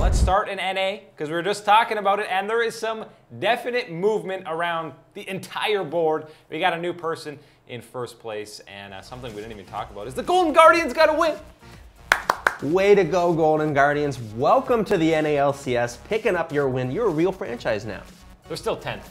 Let's start in NA because we were just talking about it, and there is some definite movement around the entire board. We got a new person in first place, and uh, something we didn't even talk about is the Golden Guardians got to win. Way to go, Golden Guardians. Welcome to the NALCS, picking up your win. You're a real franchise now. They're still 10th,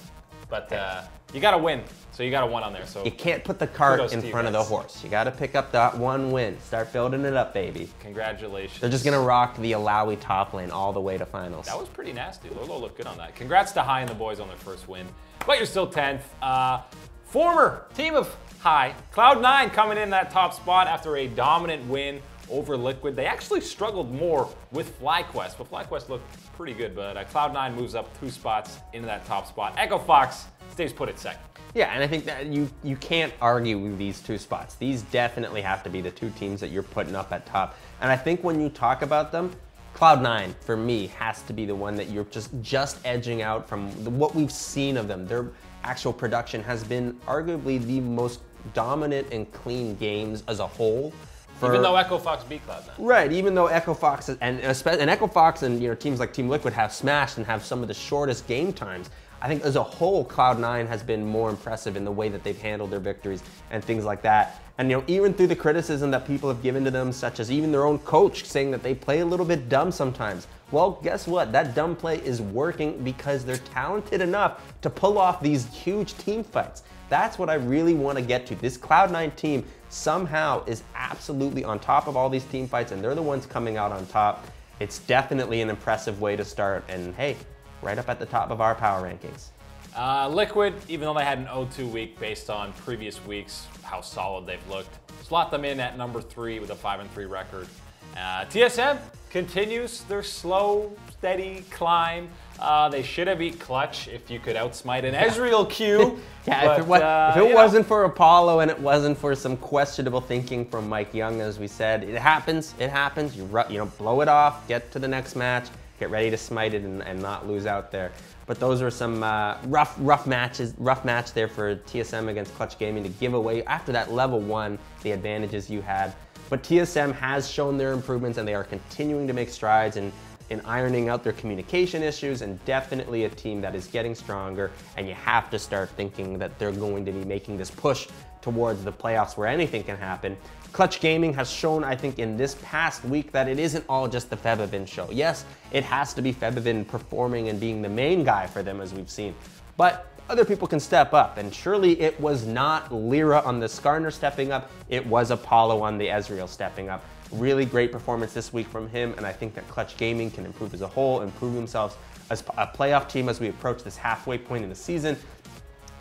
but uh, you got to win, so you got to one on there. So You can't put the cart in front of the horse. You got to pick up that one win. Start building it up, baby. congratulations. They're just going to rock the Alawi top lane all the way to finals. That was pretty nasty. Lourlo looked good on that. Congrats to Hai and the boys on their first win. But you're still 10th. Uh, former team of Hai, Cloud9 coming in that top spot after a dominant win over Liquid. They actually struggled more with FlyQuest, but FlyQuest looked pretty good. But uh, Cloud9 moves up two spots into that top spot. Echo Fox stays put at second. Yeah, and I think that you you can't argue with these two spots. These definitely have to be the two teams that you're putting up at top. And I think when you talk about them, Cloud9 for me has to be the one that you're just just edging out from the, what we've seen of them. Their actual production has been arguably the most dominant and clean games as a whole. For, Even though Echo Fox beat Cloud9. Right, even though Echo Fox and and Echo Fox and you know teams like Team Liquid have smashed and have some of the shortest game times. I think as a whole, Cloud9 has been more impressive in the way that they've handled their victories and things like that. And you know, even through the criticism that people have given to them, such as even their own coach saying that they play a little bit dumb sometimes. Well, guess what? That dumb play is working because they're talented enough to pull off these huge team fights. That's what I really want to get to. This Cloud9 team somehow is absolutely on top of all these team fights, and they're the ones coming out on top. It's definitely an impressive way to start, and hey, right up at the top of our power rankings. Uh, Liquid, even though they had an 0-2 week based on previous weeks, how solid they've looked, slot them in at number three with a 5-3 record. Uh, TSM continues their slow, steady climb. Uh, they should have beat Clutch if you could outsmite an Ezreal Q. Yeah, but, if it, uh, if it wasn't for Apollo and it wasn't for some questionable thinking from MikeYeung, as we said, it happens. It happens. You you know, blow it off, get to the next match, get ready to smite it, and, and not lose out there. But those were some uh, rough, rough matches, rough match there for TSM against Clutch Gaming to give away after that level one the advantages you had. But TSM has shown their improvements, and they are continuing to make strides in in ironing out their communication issues and definitely a team that is getting stronger and you have to start thinking that they're going to be making this push towards the playoffs where anything can happen. Clutch Gaming has shown, I think, in this past week that it isn't all just the Febiven show. Yes, it has to be Febiven performing and being the main guy for them as we've seen, but other people can step up, and surely it was not Lira on the Skarner stepping up, it was Apollo on the Ezreal stepping up. Really great performance this week from him, and I think that Clutch Gaming can improve as a whole, improve themselves as a playoff team as we approach this halfway point in the season.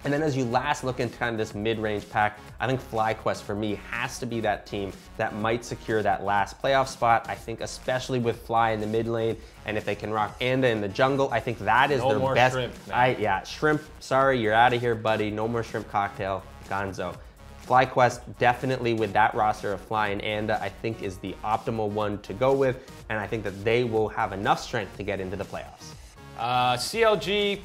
And then as you last look into kind of this mid-range pack, I think FlyQuest for me has to be that team that might secure that last playoff spot. I think especially with Fly in the mid lane, and if they can rock Anda in the jungle, I think that is No their more best. shrimp, man. I yeah, shrimp. Sorry, you're out of here, buddy. No more shrimp cocktail, Gonzo. FlyQuest definitely with that roster of Fly and Anda, I think is the optimal one to go with, and I think that they will have enough strength to get into the playoffs. Uh, CLG,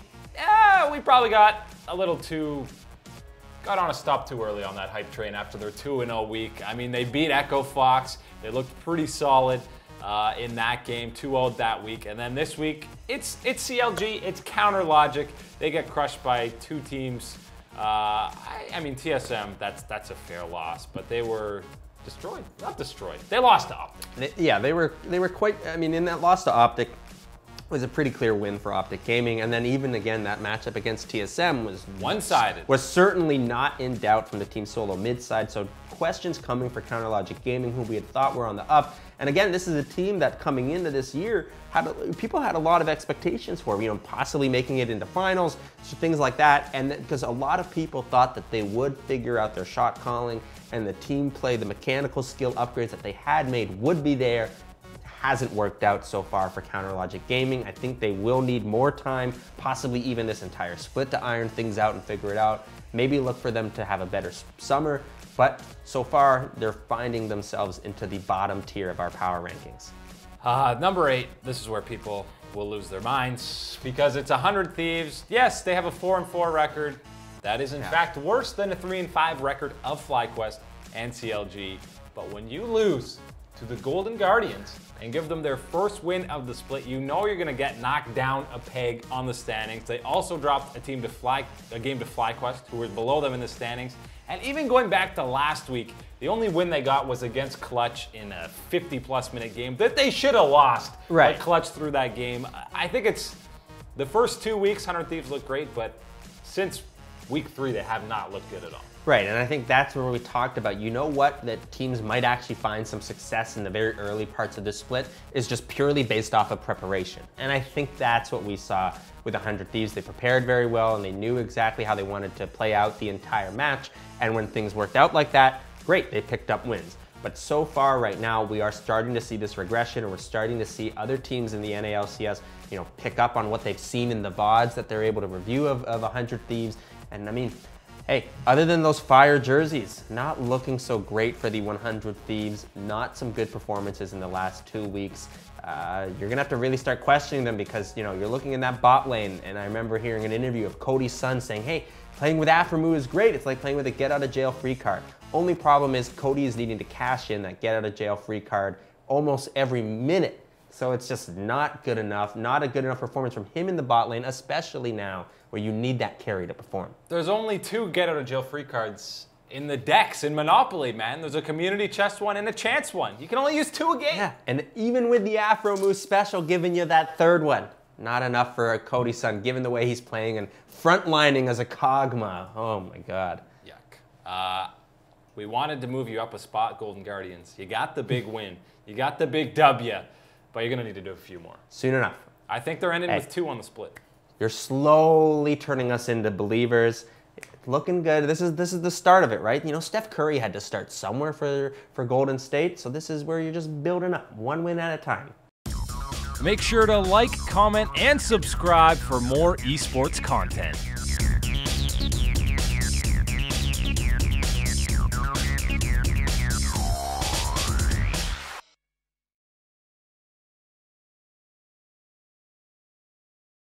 yeah, we probably got a little too, got on a stop too early on that hype train after their 2 0 week. I mean, they beat Echo Fox. They looked pretty solid uh, in that game, 2 0 that week. And then this week, it's, it's CLG, it's counter logic. They get crushed by two teams. Uh, I, I mean, TSM, that's, that's a fair loss, but they were destroyed. Not destroyed. They lost to Optic. Yeah, they were they were quite. I mean, in that loss to Optic was a pretty clear win for Optic Gaming, and then even again that matchup against TSM was One-sided. Was certainly not in doubt from the Team Solo mid side. So questions coming for Counter Logic Gaming, who we had thought were on the up. And again, this is a team that coming into this year had a, people had a lot of expectations for, you know, possibly making it into finals, so things like that. And because a lot of people thought that they would figure out their shot calling and the team play, the mechanical skill upgrades that they had made would be there hasn't worked out so far for Counter Logic Gaming. I think they will need more time, possibly even this entire split to iron things out and figure it out. Maybe look for them to have a better summer, but so far they're finding themselves into the bottom tier of our power rankings. Uh, number eight, this is where people will lose their minds because it's 100 Thieves. Yes, they have a 4 and 4 record. That is, in fact, worse than a 3 and 5 record of FlyQuest. and CLG. But when you lose to the Golden Guardians and give them their first win of the split, you know you're gonna get knocked down a peg on the standings. They also dropped a team to fly, a game to FlyQuest, who were below them in the standings. And even going back to last week, the only win they got was against Clutch in a 50 plus minute game that they should have lost. Right. But Clutch through that game. I think it's the first two weeks, 100 Thieves looked great, but since week three, they have not looked good at all. Right, and I think that's where we talked about, you know what, that teams might actually find some success in the very early parts of the split is just purely based off of preparation. And I think that's what we saw with 100 Thieves. They prepared very well and they knew exactly how they wanted to play out the entire match. And when things worked out like that, great, they picked up wins. But so far right now, we are starting to see this regression and we're starting to see other teams in the NALCS, you know, pick up on what they've seen in the VODs that they're able to review of, of 100 Thieves. And I mean, Hey, other than those fire jerseys, not looking so great for the 100 Thieves, not some good performances in the last two weeks. Uh, you're gonna have to really start questioning them because you know you're looking in that bot lane, and I remember hearing an interview of Cody Sun saying, "Hey, playing with Aphromoo is great. It's like playing with a get out of jail free card." Only problem is Cody is needing to cash in that get out of jail free card almost every minute. So it's just not good enough, not a good enough performance from him in the bot lane, especially now where you need that carry to perform. There's only two get out of jail free cards in the decks in Monopoly, man. There's a community chest one and a chance one. You can only use two a game. Yeah, and even with the Aphromoo special giving you that third one, not enough for a Cody Sun, given the way he's playing and frontlining as a Kog'Maw. Oh my God. Yuck. Uh, we wanted to move you up a spot, Golden Guardians. You got the big win. You got the big W, but you're gonna need to do a few more. Soon enough. I think they're ending Hey. with two on the split. You're slowly turning us into believers. Looking good. This is this is the start of it, right? You know, Steph Curry had to start somewhere for for Golden State, so this is where you're just building up, one win at a time. Make sure to like, comment, and subscribe for more esports content.